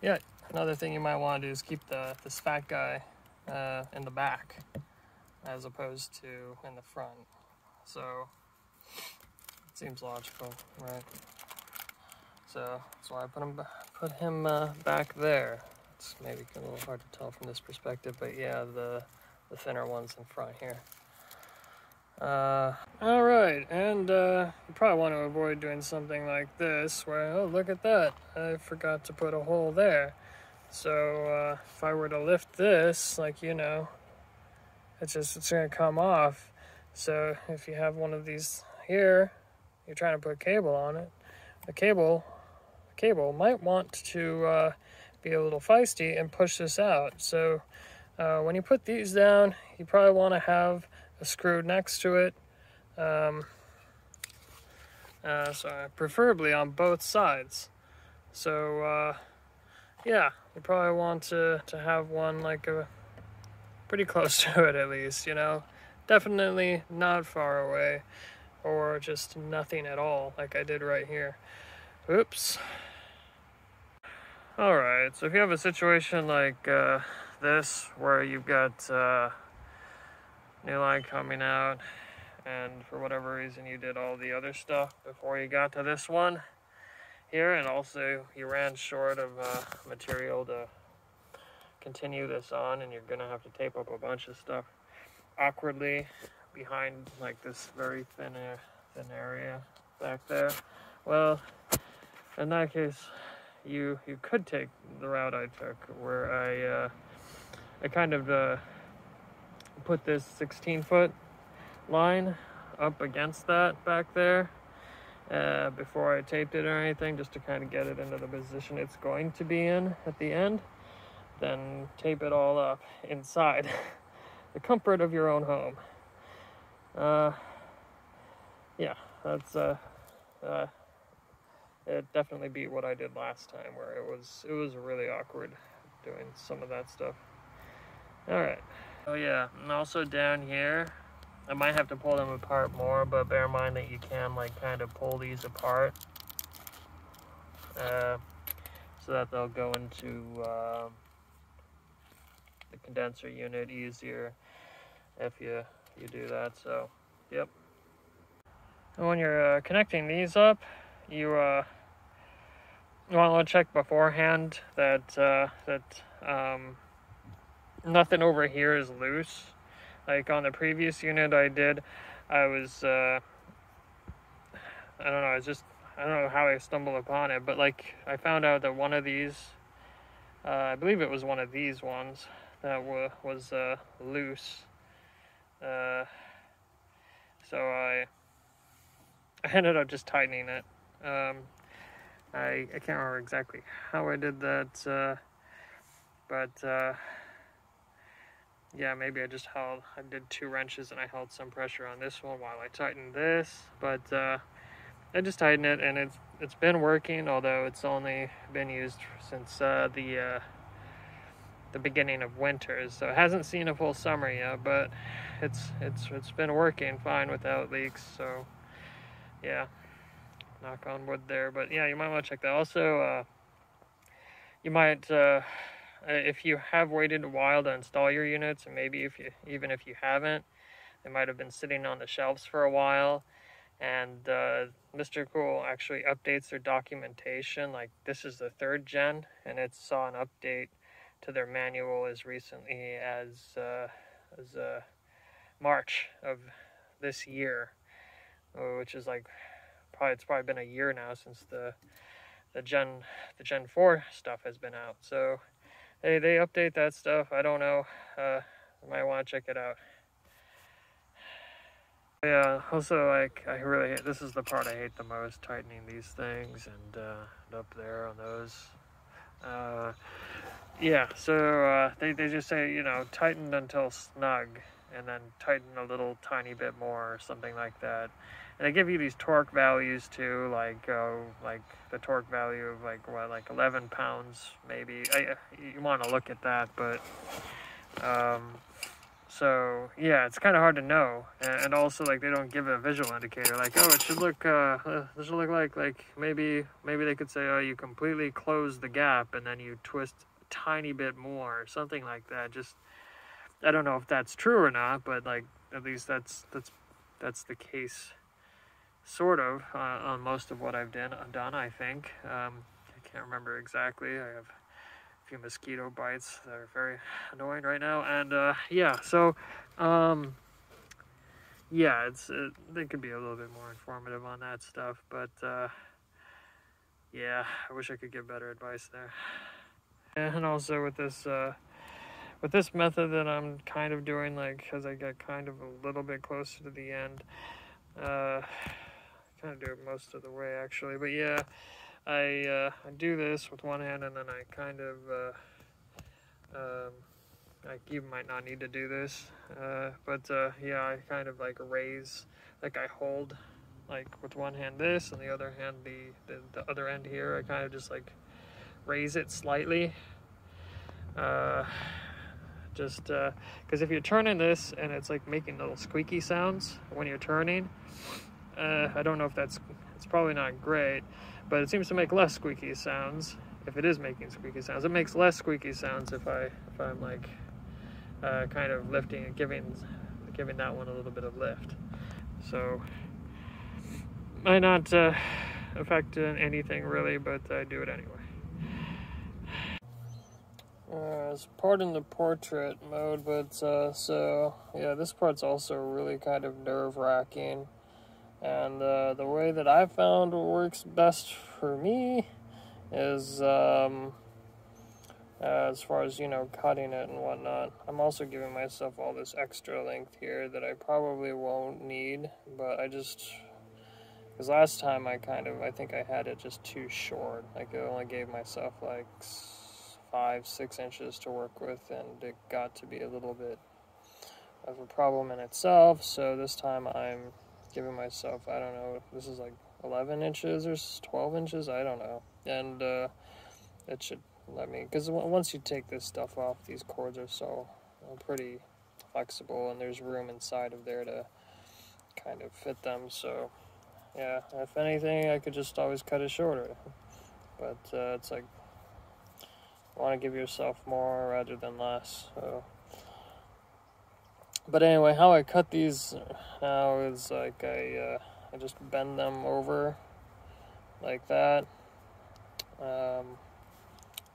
yeah, another thing you might want to do is keep the this fat guy uh, in the back. as opposed to in the front. So it seems logical, right? So that's why I put him put him uh, back there. It's maybe a little hard to tell from this perspective, but yeah, the the thinner ones in front here. Uh, all right, and uh, you probably want to avoid doing something like this, where oh look at that, I forgot to put a hole there. So uh, if I were to lift this, like you know, it's just it's gonna come off. So if you have one of these here, you're trying to put cable on it, the cable, the cable might want to uh, be a little feisty and push this out. So uh, when you put these down, you probably want to have a screw next to it. Um, uh, so preferably on both sides. So uh, yeah, you probably want to, to have one like a pretty close to it at least, you know. Definitely not far away or just nothing at all like I did right here. Oops. Alright, so if you have a situation like uh, this where you've got uh, new line coming out and for whatever reason you did all the other stuff before you got to this one here and also you ran short of uh, material to continue this on and you're gonna have to tape up a bunch of stuff awkwardly behind like this very thin, thin area back there. Well in that case you you could take the route I took where I uh, I kind of uh, put this 16 foot line up against that back there uh, before I taped it or anything, just to kind of get it into the position it's going to be in at the end. Then tape it all up inside the comfort of your own home. Uh, yeah, that's uh, uh, it definitely beat what I did last time, where it was it was really awkward doing some of that stuff. All right. Oh yeah, and also down here, I might have to pull them apart more, but bear in mind that you can like kind of pull these apart uh, so that they'll go into uh, the condenser unit easier if you you do that. So, yep. And when you're uh, connecting these up, you uh, you want to check beforehand that uh, that um, nothing over here is loose. Like on the previous unit I did, I was, uh, I don't know, I was just, I don't know how I stumbled upon it, but like I found out that one of these, uh, I believe it was one of these ones that was uh, loose. Uh, so I, I ended up just tightening it. Um, I, I can't remember exactly how I did that, uh, but uh, yeah, maybe I just held, I did two wrenches and I held some pressure on this one while I tightened this, but uh, I just tightened it and it's it's been working, although it's only been used since uh, the uh, the beginning of winter, so it hasn't seen a full summer yet, but it's it's it's been working fine without leaks, so yeah, knock on wood there, but yeah, you might want to check that. Also, uh, you might uh, if you have waited a while to install your units, and maybe if you even if you haven't, they might have been sitting on the shelves for a while. And uh, MrCool actually updates their documentation. Like this is the third gen, and it saw an update to their manual as recently as uh, as uh, March of this year, uh, which is like probably it's probably been a year now since the the Gen the Gen 4 stuff has been out. So they they update that stuff. I don't know. Uh, I might want to check it out. Yeah. Also, like I really this is the part I hate the most: tightening these things and uh, up there on those. Uh, yeah. So uh, they they just say you know tighten until snug, and then tighten a little tiny bit more or something like that and they give you these torque values too, like uh, like the torque value of like what, like 11 pounds maybe. I, you want to look at that, but um, so yeah, it's kind of hard to know, and, also like they don't give a visual indicator, like oh, it should look uh, this should look like like maybe maybe they could say oh, you completely close the gap and then you twist a tiny bit more, or something like that. Just I don't know if that's true or not, but like at least that's that's that's the case, sort of, uh, on most of what I've done. Done, I think. Um, I can't remember exactly. I have a few mosquito bites that are very annoying right now, and uh, yeah, so. Um, yeah, it's it, they could be a little bit more informative on that stuff, but uh, yeah, I wish I could give better advice there. And also with this uh, with this method that I'm kind of doing, like as I get kind of a little bit closer to the end, uh, kind of do it most of the way actually. But yeah, I uh, I do this with one hand, and then I kind of uh, um, like you might not need to do this, uh, but uh, yeah, I kind of like raise, like I hold, like with one hand this, and the other hand the the, the other end here. I kind of just like raise it slightly. Uh, just because uh, if you're turning this and it's like making little squeaky sounds when you're turning, uh, I don't know if that's it's probably not great, but it seems to make less squeaky sounds if it is making squeaky sounds. It makes less squeaky sounds if I if I'm like uh, kind of lifting and giving giving that one a little bit of lift. So might not uh, affect anything really, but I do it anyway. Uh, it's part in the portrait mode, but uh, so yeah, this part's also really kind of nerve wracking. And uh, the way that I found works best for me is um, as far as you know, cutting it and whatnot. I'm also giving myself all this extra length here that I probably won't need, but I just because last time I kind of I think I had it just too short. Like I only gave myself like five, six inches to work with, and it got to be a little bit of a problem in itself. So this time I'm giving myself, I don't know, this is like 11 inches or 12 inches, I don't know. And uh, it should let me, because once you take this stuff off, these cords are so uh, pretty flexible, and there's room inside of there to kind of fit them. So, yeah, if anything, I could just always cut it shorter. But uh, it's like want to give yourself more rather than less. So. But anyway, how I cut these now is like I, uh, I just bend them over like that. Um,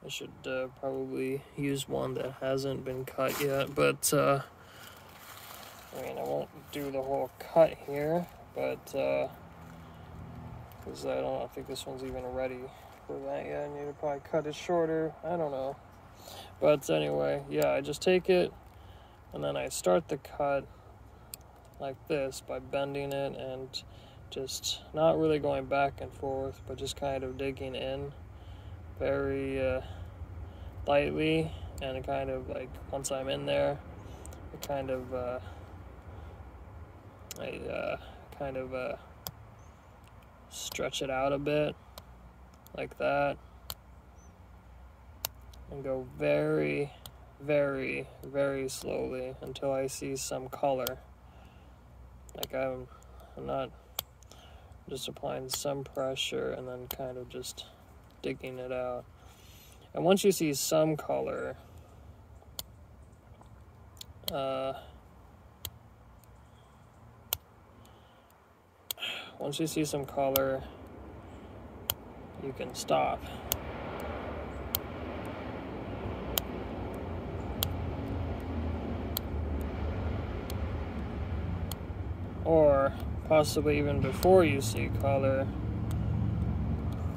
I should uh, probably use one that hasn't been cut yet, but uh, I mean, I won't do the whole cut here, but because uh, I don't I think this one's even ready for that. yet. I need to probably cut it shorter. I don't know. But anyway, yeah, I just take it and then I start the cut like this by bending it and just not really going back and forth, but just kind of digging in very uh, lightly and kind of like once I'm in there, I kind of uh, I uh, kind of uh, stretch it out a bit like that and go very very very slowly until I see some color like I'm, I'm not just applying some pressure and then kind of just digging it out and once you see some color uh, once you see some color you can stop. Or possibly even before you see color,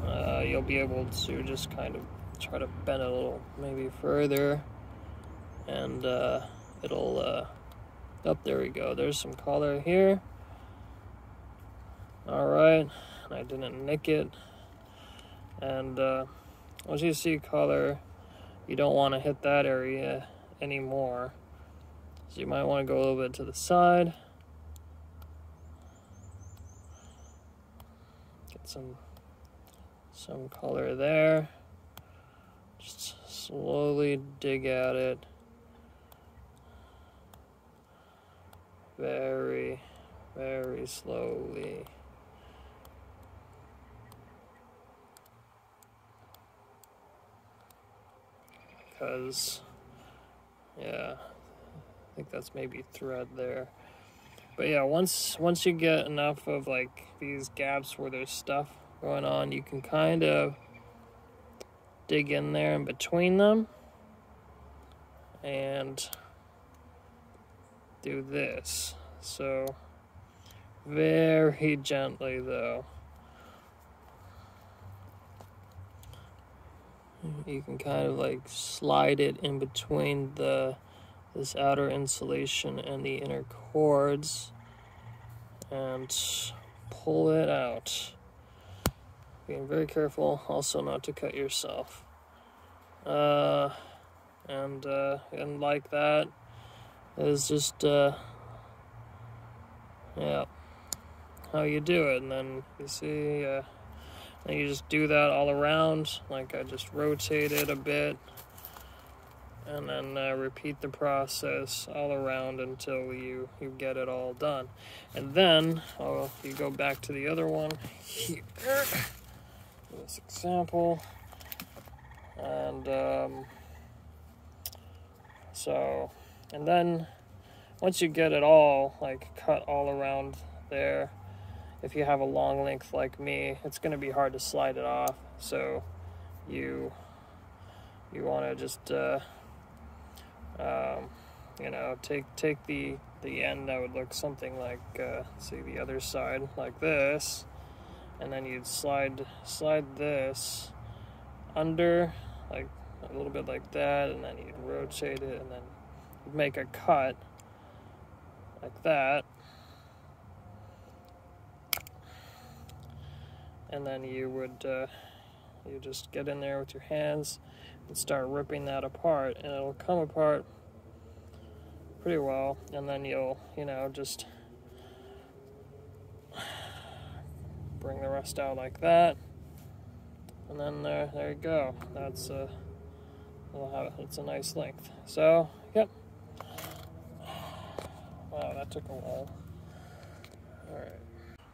uh, you'll be able to just kind of try to bend it a little maybe further. And uh, it'll uh, oh there we go. There's some color here. All right I didn't nick it. And uh, once you see color you don't want to hit that area anymore. So you might want to go a little bit to the side some some color there. Just slowly dig at it. Very very slowly. Because, yeah, I think that's maybe thread there. But yeah, once once you get enough of like these gaps where there's stuff going on, you can kind of dig in there in between them and do this. So very gently though. You can kind of like slide it in between the this outer insulation and the inner cords and pull it out. Being very careful also not to cut yourself. Uh, and, uh, and like that is just, uh, yeah, how you do it. And then you see, uh, and you just do that all around. Like I just rotate it a bit and then uh, repeat the process all around until you you get it all done. And then oh, you go back to the other one here. This example. And um, so and then once you get it all like cut all around there if you have a long length like me it's going to be hard to slide it off. So you you want to just uh, um, you know, take take the the end that would look something like uh, see the other side like this, and then you'd slide slide this under like a little bit like that, and then you'd rotate it, and then you'd make a cut like that. And then you would uh, you just get in there with your hands and start ripping that apart and it'll come apart pretty well and then you'll you know just bring the rest out like that and then there there you go. That's a we'll have it's a nice length. So yep. Wow that took a while. All right.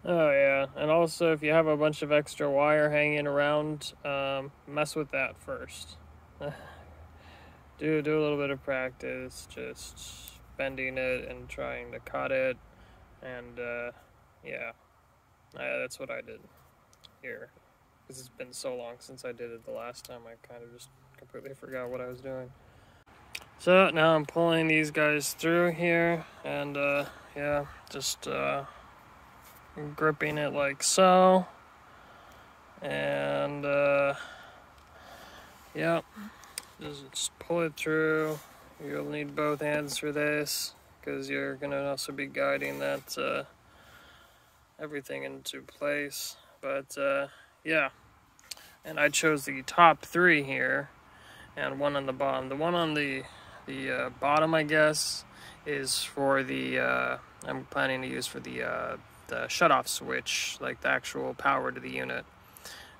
Oh yeah, and also if you have a bunch of extra wire hanging around, um, mess with that first. do do a little bit of practice, just bending it and trying to cut it, and uh, yeah, that's what I did here. Because it's been so long since I did it the last time, I kind of just completely forgot what I was doing. So now I'm pulling these guys through here, and uh, yeah, just uh, gripping it like so, and. Yep. Just pull it through. You'll need both hands for this because you're going to also be guiding that uh, everything into place. But uh, yeah, and I chose the top three here and one on the bottom. The one on the the uh, bottom, I guess, is for the uh, I'm planning to use for the uh, the shut-off switch, like the actual power to the unit.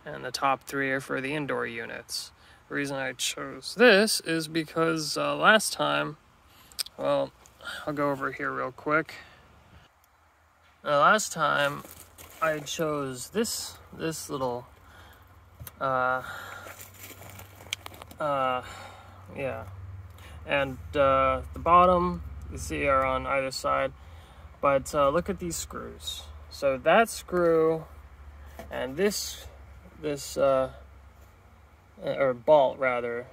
And the top three are for the indoor units. The reason I chose this is because uh, last time, well, I'll go over here real quick. Uh, last time, I chose this this little, uh, uh, yeah, and uh, the bottom you see are on either side, but uh, look at these screws. So that screw and this this uh, uh, or bolt rather.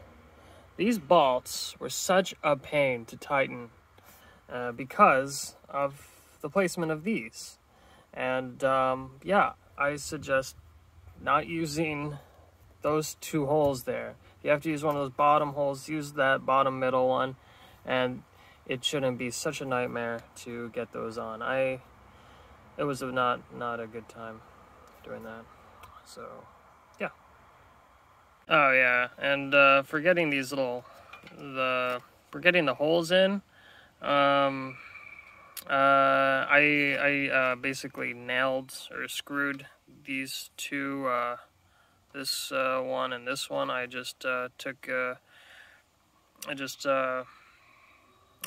These bolts were such a pain to tighten uh, because of the placement of these. And um, yeah, I suggest not using those two holes there. You have to use one of those bottom holes, use that bottom middle one, and it shouldn't be such a nightmare to get those on. I, it was not, not a good time doing that. So Oh yeah, and uh, for getting these little, the for getting the holes in, um, uh, I I uh, basically nailed or screwed these two, uh, this uh, one and this one. I just uh, took, uh, I just uh,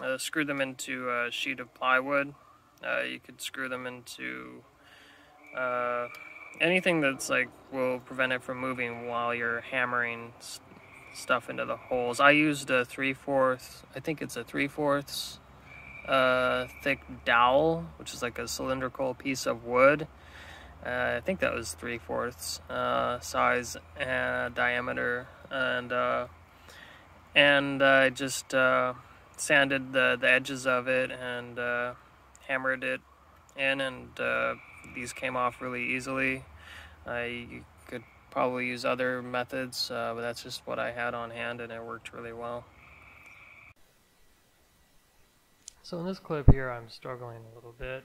uh, screwed them into a sheet of plywood. Uh, you could screw them into. Uh, anything that's like will prevent it from moving while you're hammering stuff into the holes. I used a three fourths. I think it's a three fourths a thick dowel, which is like a cylindrical piece of wood. Uh, I think that was three fourths uh, size and diameter, and uh, and I just uh, sanded the the edges of it and uh, hammered it in, and uh, these came off really easily. I could probably use other methods, but that's just what I had on hand, and it worked really well. So in this clip here, I'm struggling a little bit.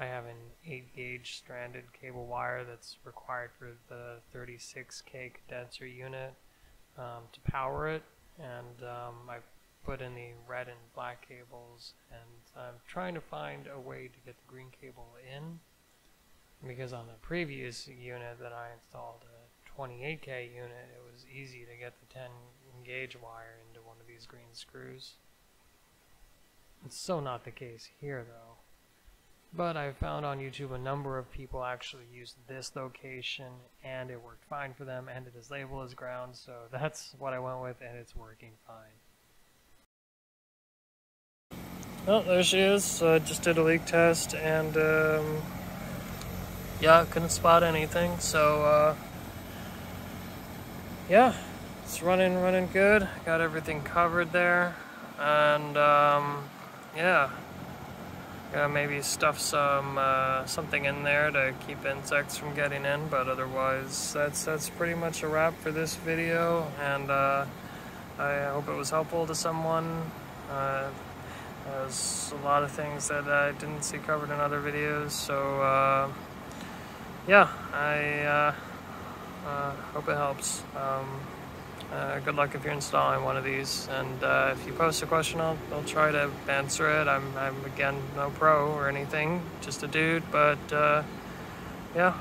I have an 8 gauge stranded cable wire that's required for the 36K condenser unit um, to power it, and um, I've put in the red and black cables, and I'm trying to find a way to get the green cable in, because on the previous unit that I installed, a 28K unit, it was easy to get the 10 gauge wire into one of these green screws. It's so not the case here though. But I found on YouTube a number of people actually used this location and it worked fine for them and it is labeled as ground so that's what I went with and it's working fine. Oh, there she is. I uh, just did a leak test and um, yeah, couldn't spot anything. So uh, yeah, it's running, running good. Got everything covered there and um, yeah. Yeah, maybe stuff some uh, something in there to keep insects from getting in, but otherwise that's that's pretty much a wrap for this video, and uh, I hope it was helpful to someone. There's a lot of things that I didn't see covered in other videos, so uh, yeah, I uh, uh, hope it helps. Um, uh, good luck if you're installing one of these. And uh, if you post a question, I'll, I'll try to answer it. I'm, I'm, again, no pro or anything, just a dude. But yeah,